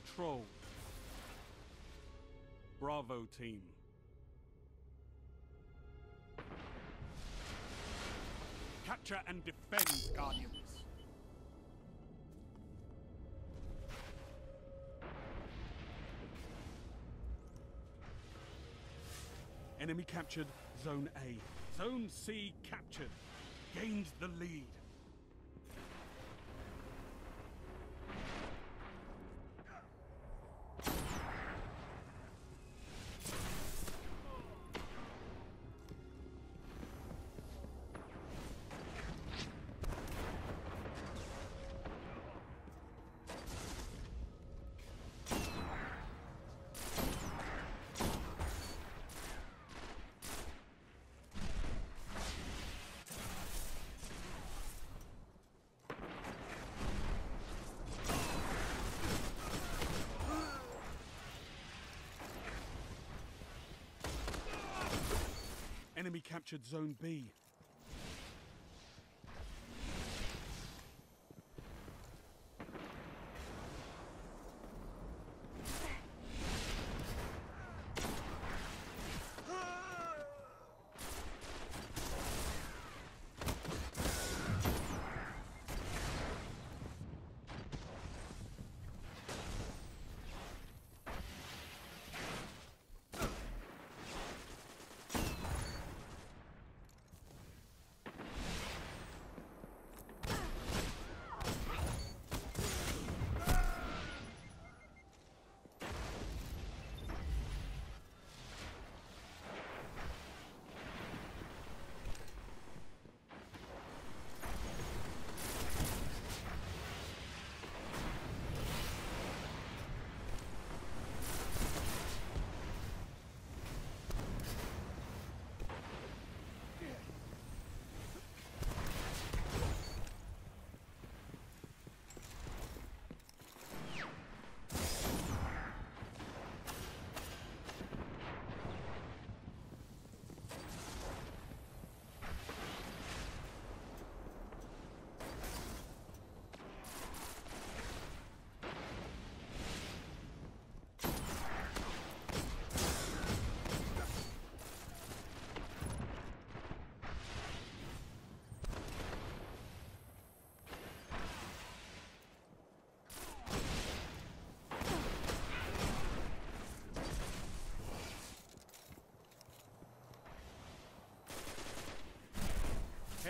control. Bravo team. Capture and defend, Guardians. Enemy captured Zone A. Zone C captured. Gained the lead. Captured Zone B.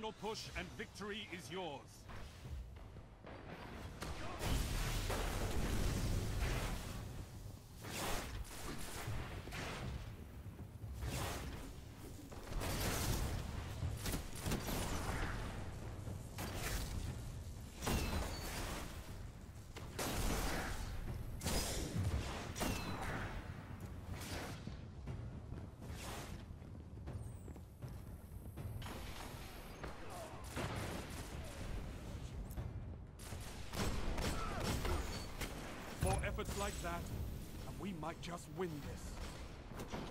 Final push and victory is yours. Like that, and we might just win this.